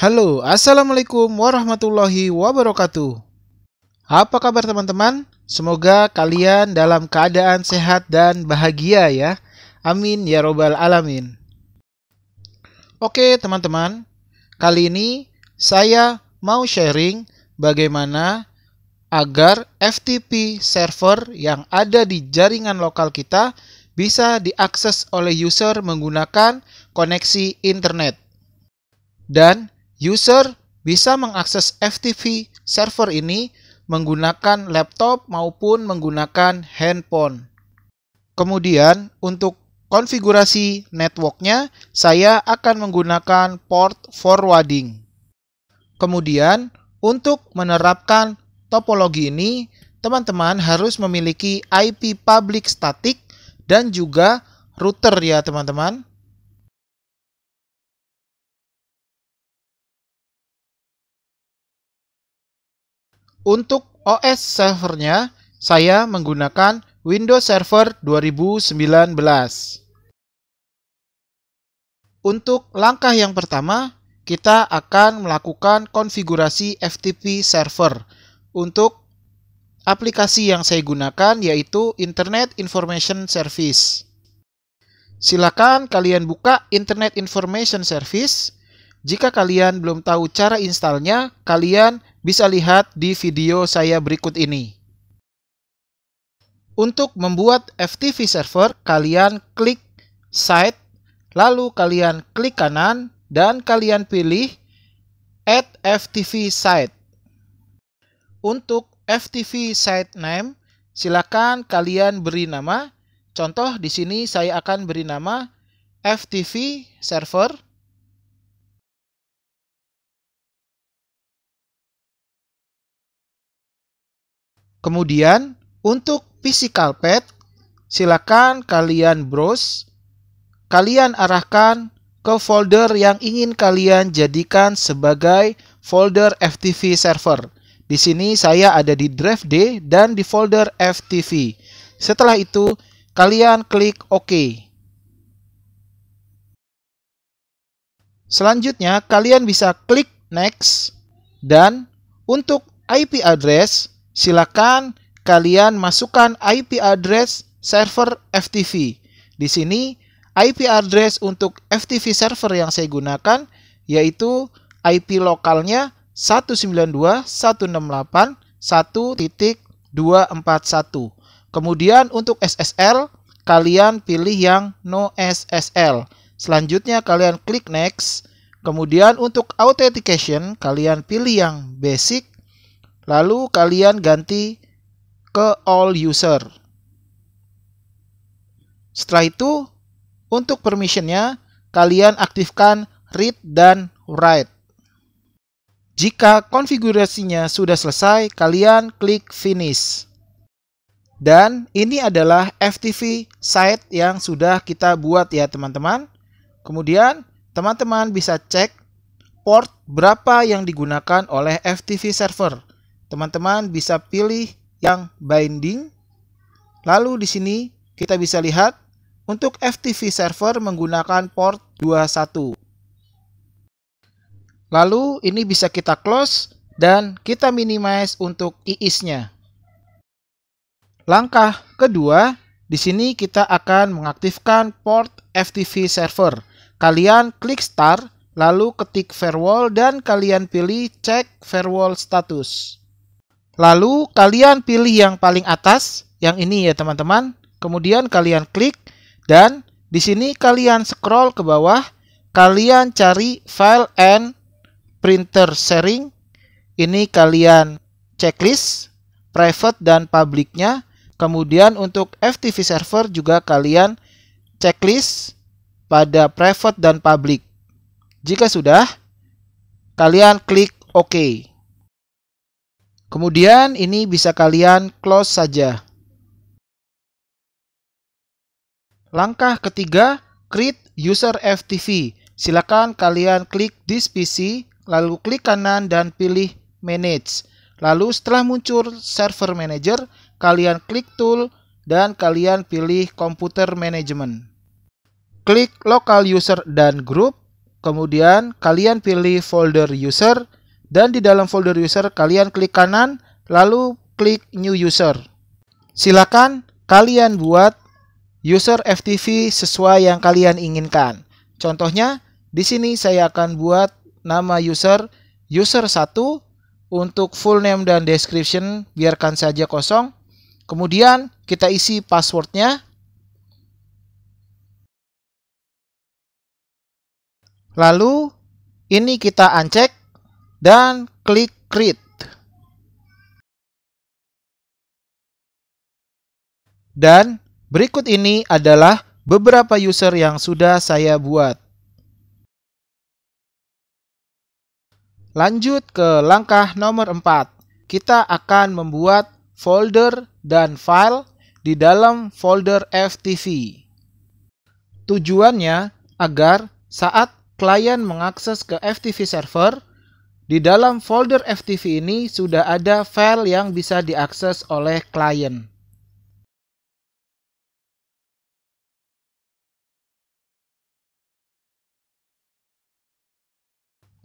Halo, Assalamualaikum warahmatullahi wabarakatuh. Apa kabar teman-teman? Semoga kalian dalam keadaan sehat dan bahagia ya. Amin ya robbal alamin. Oke teman-teman, kali ini saya mau sharing bagaimana agar FTP server yang ada di jaringan lokal kita bisa diakses oleh user menggunakan koneksi internet. Dan User bisa mengakses FTP server ini menggunakan laptop maupun menggunakan handphone. Kemudian untuk konfigurasi networknya, saya akan menggunakan port forwarding. Kemudian untuk menerapkan topologi ini, teman-teman harus memiliki IP public static dan juga router ya teman-teman. Untuk OS servernya, saya menggunakan Windows Server 2019. Untuk langkah yang pertama, kita akan melakukan konfigurasi FTP server. Untuk aplikasi yang saya gunakan yaitu Internet Information Service. Silakan kalian buka Internet Information Service. Jika kalian belum tahu cara installnya, kalian bisa lihat di video saya berikut ini. Untuk membuat FTP server, kalian klik Site, lalu kalian klik kanan, dan kalian pilih Add FTP Site. Untuk FTP Site Name, silakan kalian beri nama. Contoh di sini saya akan beri nama FTP Server Kemudian untuk physical pad, silakan kalian browse, kalian arahkan ke folder yang ingin kalian jadikan sebagai folder FTP server. Di sini saya ada di drive D dan di folder FTP. Setelah itu, kalian klik OK. Selanjutnya, kalian bisa klik Next dan untuk IP address silakan kalian masukkan IP address server FTP. Di sini IP address untuk FTP server yang saya gunakan yaitu IP lokalnya 192.168.1.241. Kemudian untuk SSL kalian pilih yang no SSL. Selanjutnya kalian klik next. Kemudian untuk authentication kalian pilih yang basic Lalu kalian ganti ke all user. Setelah itu, untuk permissionnya, kalian aktifkan read dan write. Jika konfigurasinya sudah selesai, kalian klik finish. Dan ini adalah FTP site yang sudah kita buat ya teman-teman. Kemudian teman-teman bisa cek port berapa yang digunakan oleh FTP server teman-teman bisa pilih yang binding. Lalu di sini kita bisa lihat untuk FTP server menggunakan port 21. Lalu ini bisa kita close dan kita minimize untuk IIS-nya. Langkah kedua, di sini kita akan mengaktifkan port FTP server. Kalian klik start, lalu ketik firewall dan kalian pilih cek firewall status. Lalu kalian pilih yang paling atas, yang ini ya teman-teman. Kemudian kalian klik dan di sini kalian scroll ke bawah, kalian cari file and printer sharing. Ini kalian checklist private dan publicnya. Kemudian untuk FTP server juga kalian checklist pada private dan public. Jika sudah, kalian klik OK. Kemudian ini bisa kalian close saja. Langkah ketiga, create user FTP. Silakan kalian klik this PC, lalu klik kanan dan pilih manage. Lalu setelah muncul server manager, kalian klik tool dan kalian pilih computer management. Klik local user dan group. kemudian kalian pilih folder user, dan di dalam folder user kalian klik kanan, lalu klik new user. Silakan kalian buat user FTP sesuai yang kalian inginkan. Contohnya, di sini saya akan buat nama user user 1 untuk full name dan description biarkan saja kosong. Kemudian kita isi passwordnya. Lalu ini kita uncek dan klik create. Dan berikut ini adalah beberapa user yang sudah saya buat. Lanjut ke langkah nomor 4. Kita akan membuat folder dan file di dalam folder FTP. Tujuannya agar saat klien mengakses ke FTP server, di dalam folder FTP ini sudah ada file yang bisa diakses oleh klien.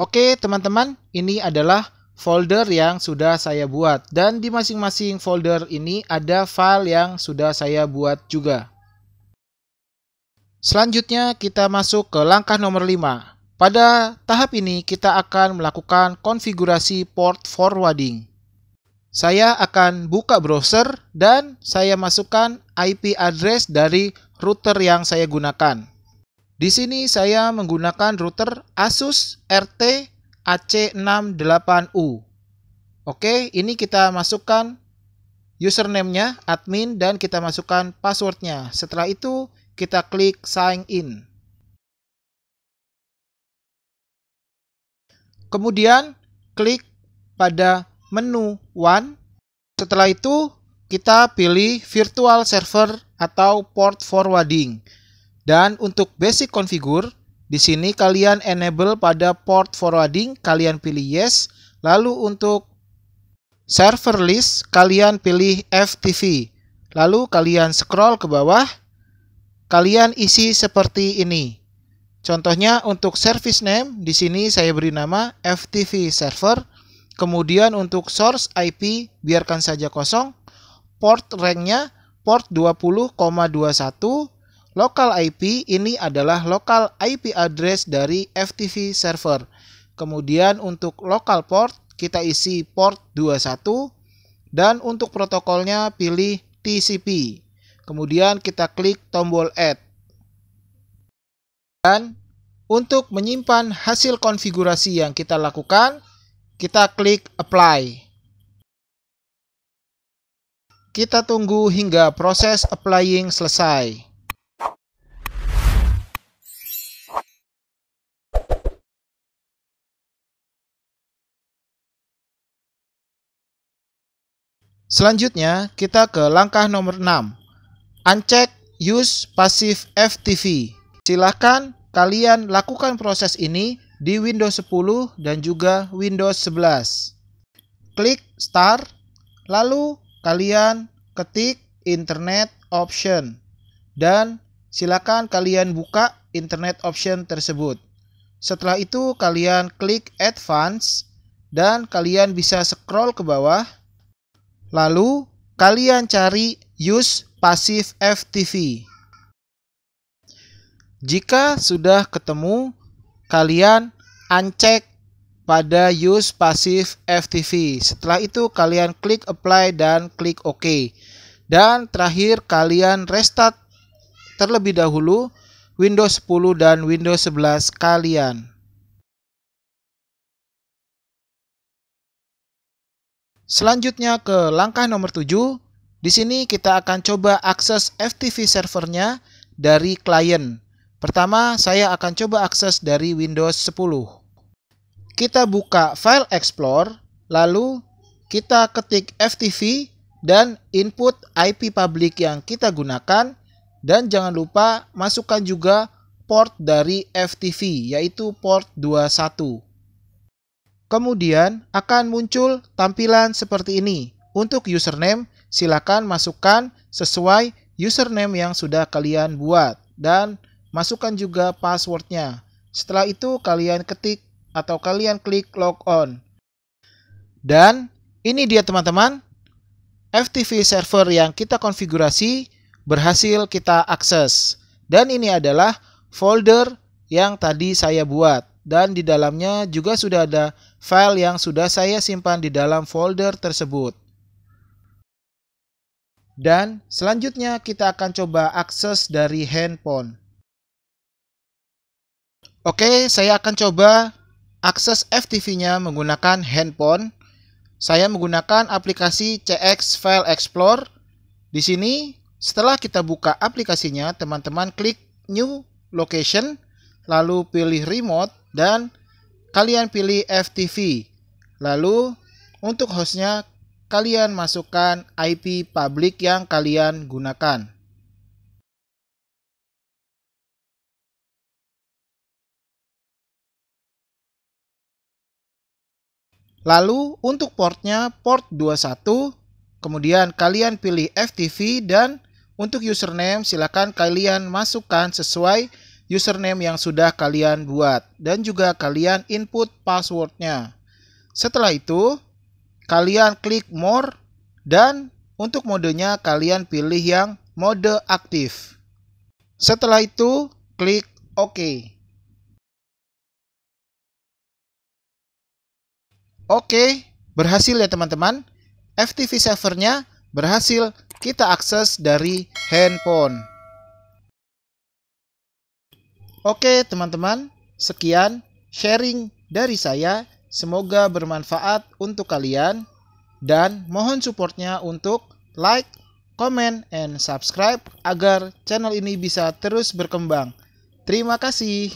Oke teman-teman, ini adalah folder yang sudah saya buat. Dan di masing-masing folder ini ada file yang sudah saya buat juga. Selanjutnya kita masuk ke langkah nomor 5. Pada tahap ini kita akan melakukan konfigurasi port forwarding. Saya akan buka browser dan saya masukkan IP address dari router yang saya gunakan. Di sini saya menggunakan router Asus RT AC68U. Oke, ini kita masukkan username-nya, admin, dan kita masukkan passwordnya. Setelah itu, kita klik sign in. Kemudian, klik pada menu One. Setelah itu, kita pilih virtual server atau port forwarding. Dan untuk basic configure, di sini kalian enable pada port forwarding, kalian pilih yes. Lalu untuk server list, kalian pilih FTP. Lalu kalian scroll ke bawah, kalian isi seperti ini. Contohnya untuk service name, di sini saya beri nama FTP server. Kemudian untuk source IP, biarkan saja kosong. Port ranknya port 20,21 Local IP ini adalah local IP address dari FTP server. Kemudian untuk local port kita isi port 21 dan untuk protokolnya pilih TCP. Kemudian kita klik tombol add. Dan untuk menyimpan hasil konfigurasi yang kita lakukan, kita klik apply. Kita tunggu hingga proses applying selesai. Selanjutnya, kita ke langkah nomor 6. Uncheck Use Passive FTP. Silahkan kalian lakukan proses ini di Windows 10 dan juga Windows 11. Klik Start, lalu kalian ketik Internet Option. Dan silakan kalian buka Internet Option tersebut. Setelah itu kalian klik Advance dan kalian bisa scroll ke bawah Lalu kalian cari use passive FTP. Jika sudah ketemu, kalian uncheck pada use passive FTP. Setelah itu kalian klik apply dan klik OK. Dan terakhir kalian restart terlebih dahulu Windows 10 dan Windows 11 kalian. Selanjutnya ke langkah nomor 7. Di sini kita akan coba akses FTP servernya dari klien. Pertama, saya akan coba akses dari Windows 10. Kita buka File Explorer, lalu kita ketik FTP dan input IP public yang kita gunakan dan jangan lupa masukkan juga port dari FTP yaitu port 21. Kemudian akan muncul tampilan seperti ini. Untuk username, silakan masukkan sesuai username yang sudah kalian buat dan masukkan juga passwordnya. Setelah itu kalian ketik atau kalian klik log on. Dan ini dia teman-teman, FTP server yang kita konfigurasi berhasil kita akses. Dan ini adalah folder yang tadi saya buat. Dan di dalamnya juga sudah ada file yang sudah saya simpan di dalam folder tersebut. Dan selanjutnya kita akan coba akses dari handphone. Oke, saya akan coba akses FTV-nya menggunakan handphone. Saya menggunakan aplikasi CX File Explorer. Di sini, setelah kita buka aplikasinya, teman-teman klik New Location, lalu pilih Remote, dan kalian pilih FTV. Lalu, untuk hostnya, kalian masukkan IP public yang kalian gunakan. Lalu untuk portnya port 21, kemudian kalian pilih FTV dan untuk username silakan kalian masukkan sesuai username yang sudah kalian buat dan juga kalian input passwordnya. Setelah itu, kalian klik more dan untuk modenya kalian pilih yang mode aktif. Setelah itu, klik OK. Oke, berhasil ya teman-teman. FTV servernya berhasil kita akses dari handphone. Oke teman-teman, sekian sharing dari saya. Semoga bermanfaat untuk kalian. Dan mohon supportnya untuk like, comment, and subscribe agar channel ini bisa terus berkembang. Terima kasih.